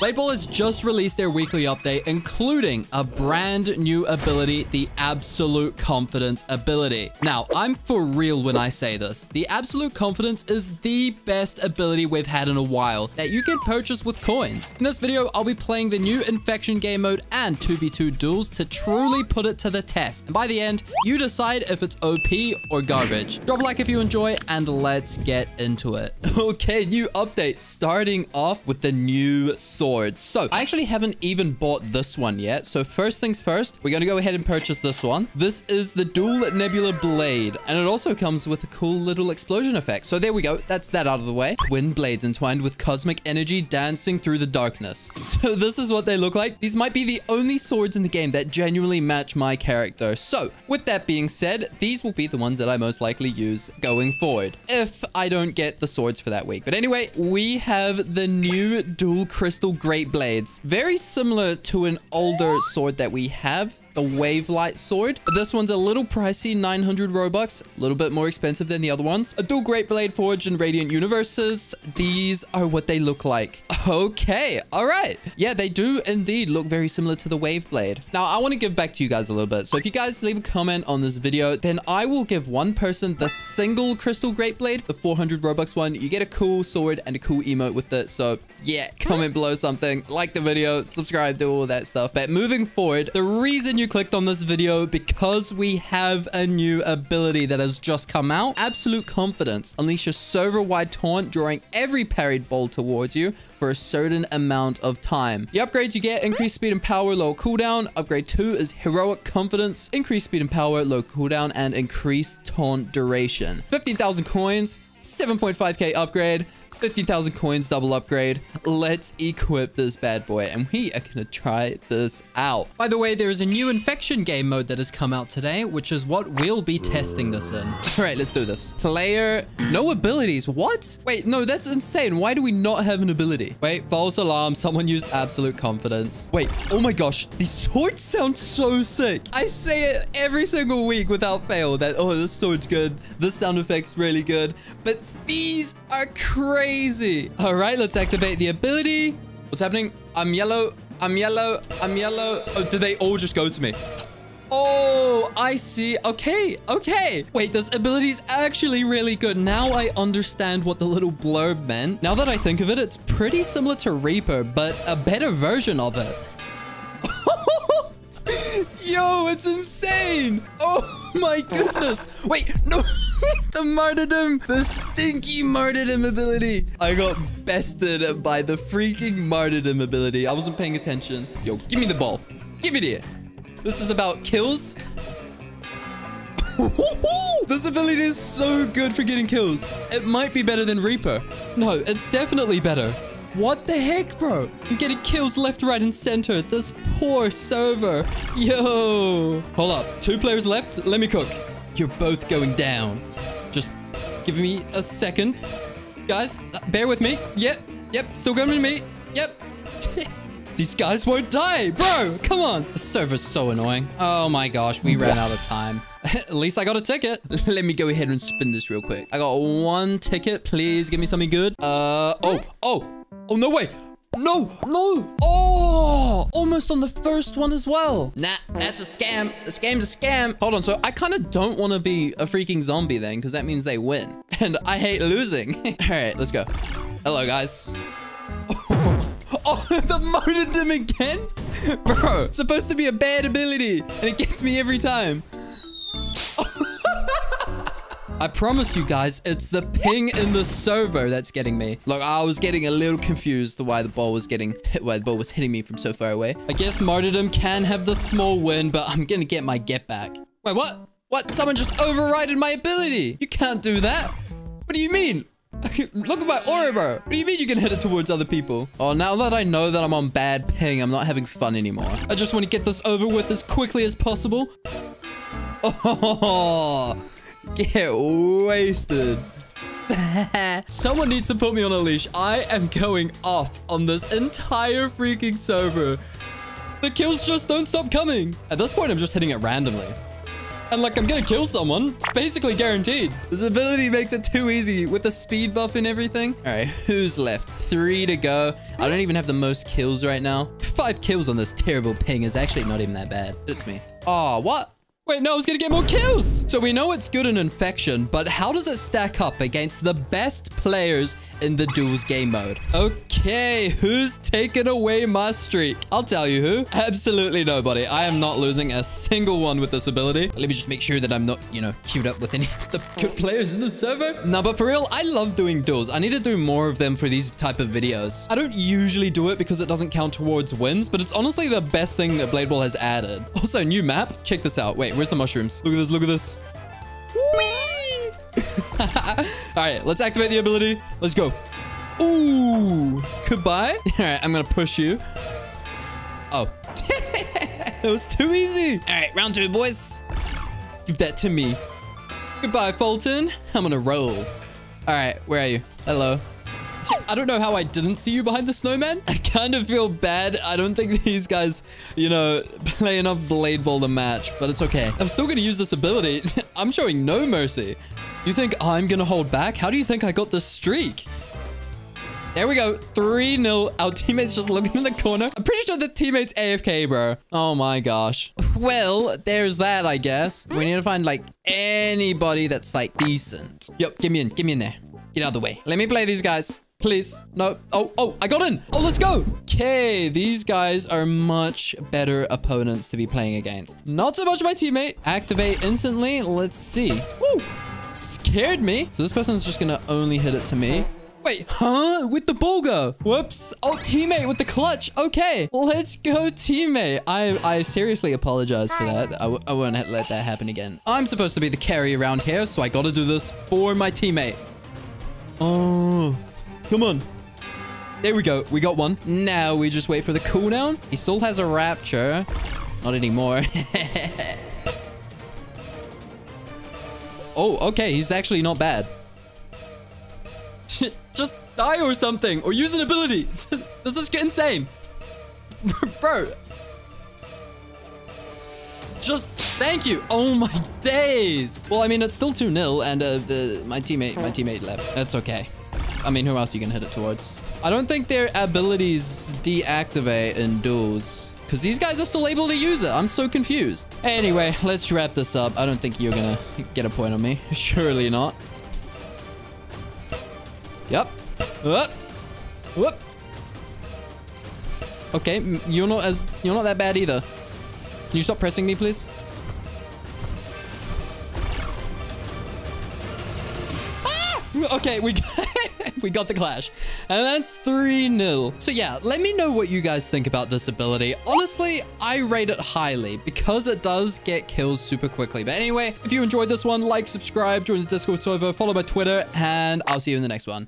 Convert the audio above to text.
Blade Ball has just released their weekly update, including a brand new ability, the Absolute Confidence ability. Now, I'm for real when I say this. The Absolute Confidence is the best ability we've had in a while that you can purchase with coins. In this video, I'll be playing the new Infection game mode and 2v2 duels to truly put it to the test. And by the end, you decide if it's OP or garbage. Drop a like if you enjoy, and let's get into it. Okay, new update, starting off with the new. So, I actually haven't even bought this one yet. So, first things first, we're going to go ahead and purchase this one. This is the Dual Nebula Blade, and it also comes with a cool little explosion effect. So, there we go. That's that out of the way. Twin blades entwined with cosmic energy dancing through the darkness. So, this is what they look like. These might be the only swords in the game that genuinely match my character. So, with that being said, these will be the ones that I most likely use going forward if I don't get the swords for that week. But anyway, we have the new dual crystal great blades. Very similar to an older sword that we have the Wavelight sword. This one's a little pricey, 900 Robux, a little bit more expensive than the other ones. A dual Great Blade forged in Radiant Universes. These are what they look like. Okay, all right. Yeah, they do indeed look very similar to the Wave Blade. Now, I want to give back to you guys a little bit. So if you guys leave a comment on this video, then I will give one person the single Crystal Great Blade, the 400 Robux one. You get a cool sword and a cool emote with it. So yeah, comment below something, like the video, subscribe, do all that stuff. But moving forward, the reason you clicked on this video, because we have a new ability that has just come out, Absolute Confidence. Unleash a server-wide taunt, drawing every parried ball towards you for a certain amount of time. The upgrades you get, increased speed and power, low cooldown. Upgrade 2 is Heroic Confidence, increased speed and power, low cooldown, and increased taunt duration. 15,000 coins, 7.5k upgrade, 50,000 coins double upgrade. Let's equip this bad boy and we are gonna try this out. By the way, there is a new infection game mode that has come out today, which is what we'll be testing this in. All right, let's do this. Player, no abilities. What? Wait, no, that's insane. Why do we not have an ability? Wait, false alarm. Someone used absolute confidence. Wait, oh my gosh. These swords sound so sick. I say it every single week without fail that, oh, this sword's good. This sound effect's really good. But these are crazy. All right, let's activate the ability. What's happening? I'm yellow. I'm yellow. I'm yellow. Oh, did they all just go to me? Oh, I see. Okay, okay. Wait, this ability is actually really good. Now I understand what the little blurb meant. Now that I think of it, it's pretty similar to Reaper, but a better version of it. Yo, it's insane. Oh my goodness. Wait, no. the martyrdom. The stinky martyrdom ability. I got bested by the freaking martyrdom ability. I wasn't paying attention. Yo, give me the ball. Give it here. This is about kills. this ability is so good for getting kills. It might be better than Reaper. No, it's definitely better. What the heck, bro? I'm getting kills left, right, and center. This poor server. Yo. Hold up. Two players left. Let me cook. You're both going down. Just give me a second. Guys, bear with me. Yep. Yep. Still going to me. Yep. These guys won't die, bro. Come on. The server's so annoying. Oh my gosh, we ran out of time. At least I got a ticket. Let me go ahead and spin this real quick. I got one ticket. Please give me something good. Uh, oh, oh, Oh, no way. No, no. Oh, almost on the first one as well. Nah, that's a scam. The scam's a scam. Hold on. So I kind of don't want to be a freaking zombie then because that means they win. And I hate losing. All right, let's go. Hello, guys. Oh, the martyrdom again? Bro, it's supposed to be a bad ability and it gets me every time. I promise you guys, it's the ping in the server that's getting me. Look, I was getting a little confused why the ball was getting hit, why the ball was hitting me from so far away. I guess Martyrdom can have the small win, but I'm gonna get my get back. Wait, what? What? Someone just overrided my ability. You can't do that. What do you mean? Look at my aura, bro. What do you mean you can hit it towards other people? Oh, now that I know that I'm on bad ping, I'm not having fun anymore. I just want to get this over with as quickly as possible. Oh, Get wasted. Someone needs to put me on a leash. I am going off on this entire freaking server. The kills just don't stop coming. At this point, I'm just hitting it randomly. And like, I'm gonna kill someone. It's basically guaranteed. This ability makes it too easy with the speed buff and everything. All right, who's left? Three to go. I don't even have the most kills right now. Five kills on this terrible ping is actually not even that bad. Hit it to me. Oh, what? Wait, no, I was gonna get more kills. So we know it's good in Infection, but how does it stack up against the best players in the Duels game mode? Okay, who's taking away my streak? I'll tell you who. Absolutely nobody. I am not losing a single one with this ability. Let me just make sure that I'm not, you know, queued up with any of the good players in the server. No, but for real, I love doing duels. I need to do more of them for these type of videos. I don't usually do it because it doesn't count towards wins, but it's honestly the best thing that Blade Ball has added. Also, new map. Check this out. Wait, where's the mushrooms? Look at this, look at this. All right, let's activate the ability. Let's go. Ooh, goodbye. All right, I'm gonna push you. Oh, that was too easy. All right, round two, boys. Give that to me. Goodbye, Fulton. I'm gonna roll. All right, where are you? Hello. I don't know how I didn't see you behind the snowman. Kind of feel bad. I don't think these guys, you know, play enough Blade Ball to match, but it's okay. I'm still going to use this ability. I'm showing no mercy. You think I'm going to hold back? How do you think I got this streak? There we go. 3-0. Our teammate's just looking in the corner. I'm pretty sure the teammate's AFK, bro. Oh my gosh. Well, there's that, I guess. We need to find, like, anybody that's, like, decent. Yep, get me in. Get me in there. Get out of the way. Let me play these guys. Please. No. Oh, oh, I got in. Oh, let's go. Okay, these guys are much better opponents to be playing against. Not so much my teammate. Activate instantly. Let's see. Woo. Scared me. So this person's just going to only hit it to me. Wait, huh? With the Bulga. Whoops. Oh, teammate with the clutch. Okay, let's go teammate. I I seriously apologize for that. I, I won't let that happen again. I'm supposed to be the carry around here, so I got to do this for my teammate. Oh, come on. There we go. We got one. Now we just wait for the cooldown. He still has a rapture. Not anymore. oh, okay. He's actually not bad. Just die or something. Or use an ability. this is insane. Bro. Just thank you. Oh my days. Well, I mean, it's still 2-0 and uh, the my teammate my teammate left. That's okay. I mean, who else are you can hit it towards? I don't think their abilities deactivate in duels. Because these guys are still able to use it. I'm so confused. Anyway, let's wrap this up. I don't think you're going to get a point on me. Surely not. Yep. Whoop. Whoop. Okay, you're not as you're not that bad either. Can you stop pressing me, please? Ah! Okay, we we got the clash. And that's 3-0. So yeah, let me know what you guys think about this ability. Honestly, I rate it highly because it does get kills super quickly. But anyway, if you enjoyed this one, like, subscribe, join the Discord server, follow my Twitter, and I'll see you in the next one.